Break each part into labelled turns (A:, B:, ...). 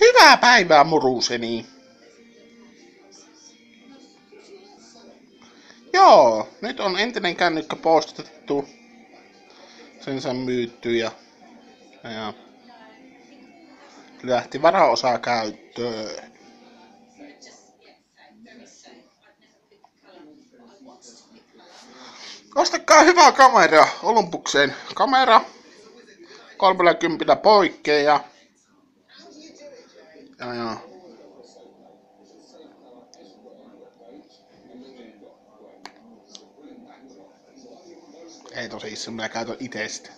A: Hyvää päivää, muruseni. Joo, nyt on entinen kännykkä postettu. Sen sen myytty ja, ja lähti varaosa käyttöön. Ostakaa hyvä kamera Olympukseen. Kamera 30 poikkea ja, ja, ja. Ei tosissaan, minä käytän itestä.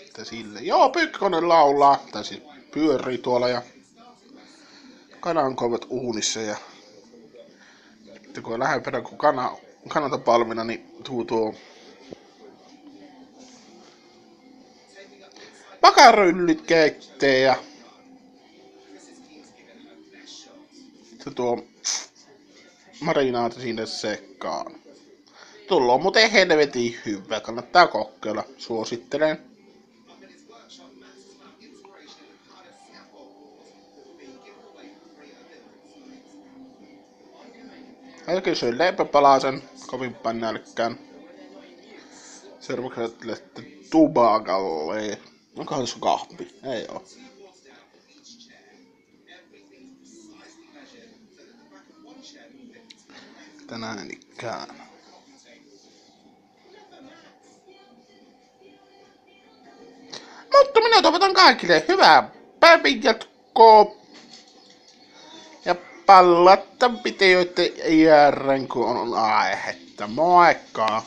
A: Että sille. Joo, Pykkonen laulaa, tai siis pyörii tuolla ja kanankoivat uunissa ja sitten kun lähempänä kuin kana, kanatapalmina, niin tuu tuo pakaryllyt keittee ja sitten tuo marinaati sinne sekkaan. Tullut on muuten helvetin hyvä, kannattaa kokeilla, suosittelen. Äkki söi leipäpalasen, kovin nälkkään. Seuraavaksi ajattelette tubakalle. Onkohan se kahvi? Ei oo. Tänään ikään. Mutta minä toivotan kaikille hyvää päivän jatkoa. Ja palatta videoiden ääreen kun on aihetta. Moikka!